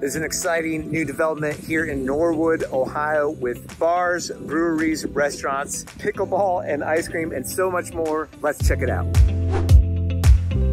There's an exciting new development here in Norwood, Ohio with bars, breweries, restaurants, pickleball and ice cream, and so much more. Let's check it out.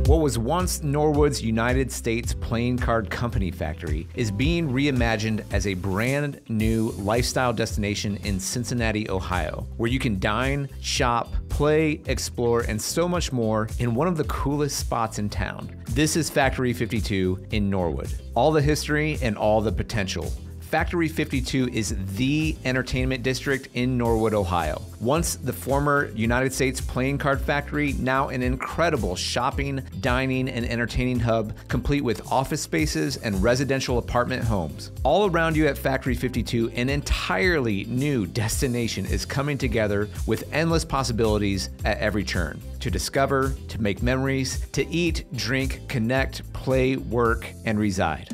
What was once Norwood's United States Playing Card Company factory is being reimagined as a brand new lifestyle destination in Cincinnati, Ohio, where you can dine, shop, play, explore, and so much more in one of the coolest spots in town. This is Factory 52 in Norwood. All the history and all the potential. Factory 52 is the entertainment district in Norwood, Ohio. Once the former United States Playing Card Factory, now an incredible shopping, dining, and entertaining hub, complete with office spaces and residential apartment homes. All around you at Factory 52, an entirely new destination is coming together with endless possibilities at every turn to discover, to make memories, to eat, drink, connect, play, work, and reside.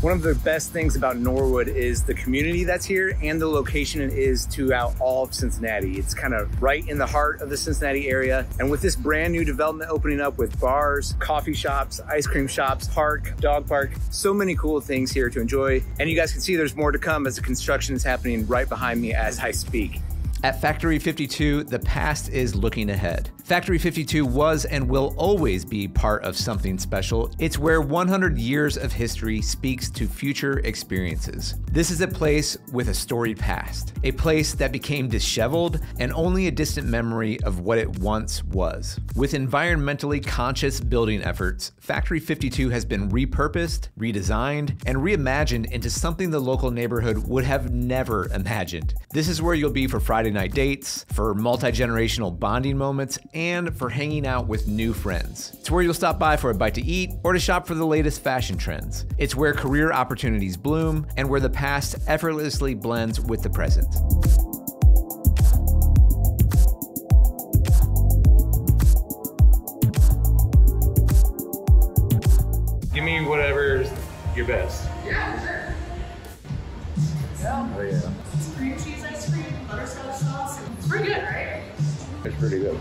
One of the best things about Norwood is the community that's here and the location it is throughout all of Cincinnati. It's kind of right in the heart of the Cincinnati area. And with this brand new development opening up with bars, coffee shops, ice cream shops, park, dog park, so many cool things here to enjoy. And you guys can see there's more to come as the construction is happening right behind me as I speak. At Factory 52, the past is looking ahead. Factory 52 was and will always be part of something special. It's where 100 years of history speaks to future experiences. This is a place with a storied past, a place that became disheveled and only a distant memory of what it once was. With environmentally conscious building efforts, Factory 52 has been repurposed, redesigned, and reimagined into something the local neighborhood would have never imagined. This is where you'll be for Friday Friday night dates, for multi generational bonding moments, and for hanging out with new friends. It's where you'll stop by for a bite to eat or to shop for the latest fashion trends. It's where career opportunities bloom and where the past effortlessly blends with the present. Give me whatever's your best. Yeah, sure. Yeah. Oh yeah. Cream cheese ice cream, butterscotch sauce. It's pretty good, right? It's pretty good.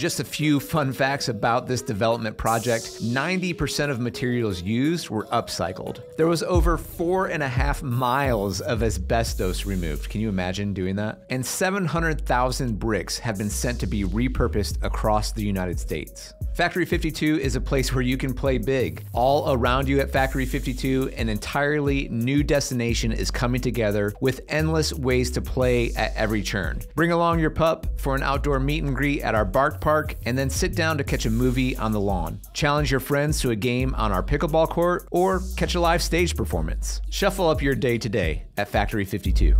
Just a few fun facts about this development project 90% of materials used were upcycled. There was over four and a half miles of asbestos removed. Can you imagine doing that? And 700,000 bricks have been sent to be repurposed across the United States. Factory 52 is a place where you can play big. All around you at Factory 52, an entirely new destination is coming together with endless ways to play at every turn. Bring along your pup for an outdoor meet and greet at our Bark Park, and then sit down to catch a movie on the lawn. Challenge your friends to a game on our pickleball court, or catch a live stage performance. Shuffle up your day today at Factory 52.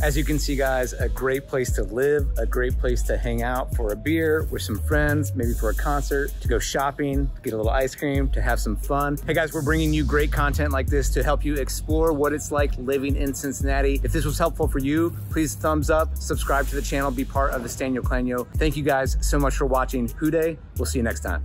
As you can see guys, a great place to live, a great place to hang out for a beer with some friends, maybe for a concert, to go shopping, get a little ice cream, to have some fun. Hey guys, we're bringing you great content like this to help you explore what it's like living in Cincinnati. If this was helpful for you, please thumbs up, subscribe to the channel, be part of the Sztanyo Clanio. Thank you guys so much for watching Who Dey. We'll see you next time.